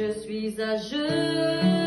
je suis à.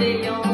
they don't